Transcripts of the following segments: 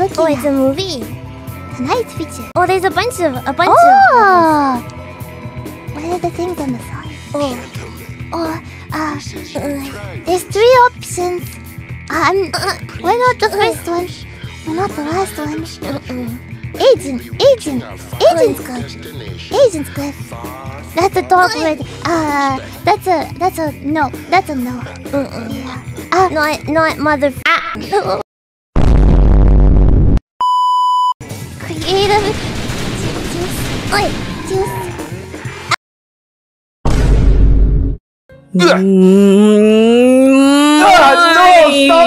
looking Oh, at? it's a movie. a nice picture. Oh, there's a bunch of a bunch of. Oh. What are the things on the side? Oh, Oh, uh, there's three options. Um, why not the first one? Why not the last one? Agent, agent, agent's good. Agent's good. That's a dog word. Uh, that's a, that's a no. That's a no. Yeah. Uh, not not mother. Ah. Oi, juice. No! Stop it! Stop,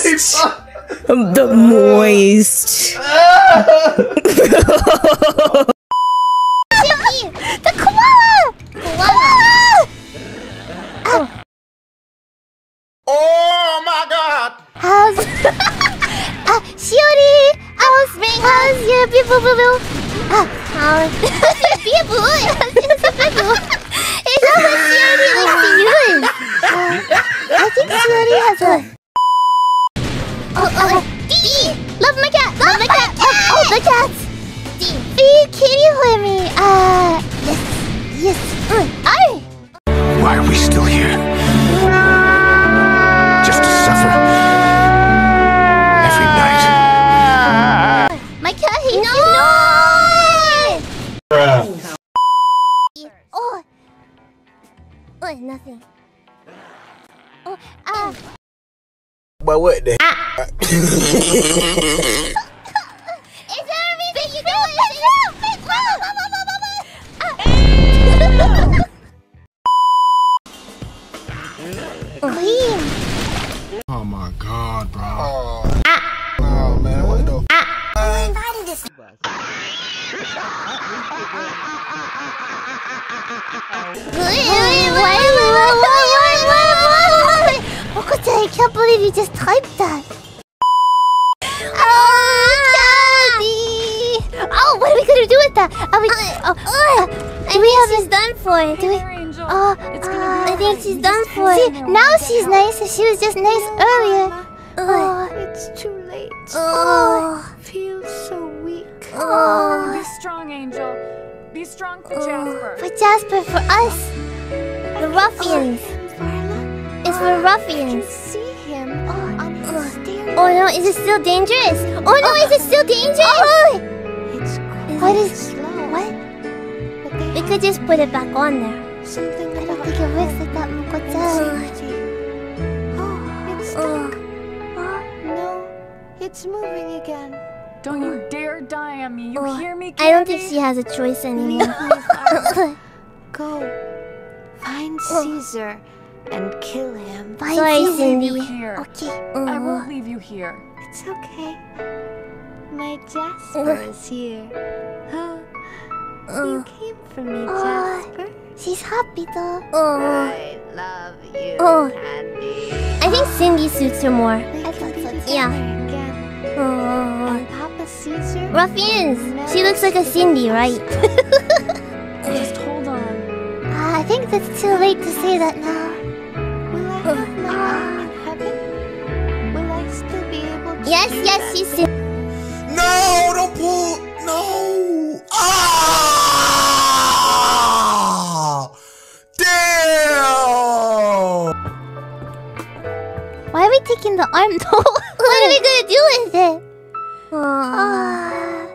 please! The moist. How's how's your people boo boo? Ah, how's your people? How's your people? It's not what Shiori likes to use. Uh, I think Shiori has a. Oh, oh, D. Love my cat. Love my cat. Oh, oh, the cats. D. Be kitty with me. Uh, yes, yes. Mm. I. Why are we still here? Oh, nothing. oh, ah. But what the? Is there a reason you do it? Queen. Oh my god, bro. Okute, I can't believe you just typed that. Oh! Oh, what are we gonna do with that? Are we? Oh, uh, do we have She's done for. Do we? Oh, I think she's done for. See, now she's nice. She was just nice earlier. Oh, It's too late. oh. Oh. Be strong, Angel. Be strong for oh, Jasper. For Jasper, for us. The ruffians. Varla, It's for oh, ruffians. See him oh, on his stairs. Oh no, is it still dangerous? Oh no, is it still dangerous? Oh, It's what quite is slow. what? We could just put it back on there. something I don't think it works like that, Moko-chan. Oh, it's Oh. stuck. Oh, no. It's moving again. Don't you dare die on me. You Oh, hear me, I don't think she has a choice anymore. Go. Find Caesar and kill him. Fine, Sorry, Caesar. Cindy. You here. Okay. I Uh, uh-huh. won't leave you here. It's okay. My Jasper uh-huh. is here. Huh? Uh-huh. You came for me. Jasper. She's happy though. oh, I love you, Oh. Candy. I think Cindy suits her more. We I thought so, together yeah. Caesar. ruffians. will She looks like a Cindy, right? Just hold on. Uh, I think it's too late to say that now. Will I have my home in heaven? Will I still be able to Yes, do yes, that? she's Cindy. No, don't pull. No. Ah! Damn. Why are we taking the arm though? what are we gonna do with it? 啊。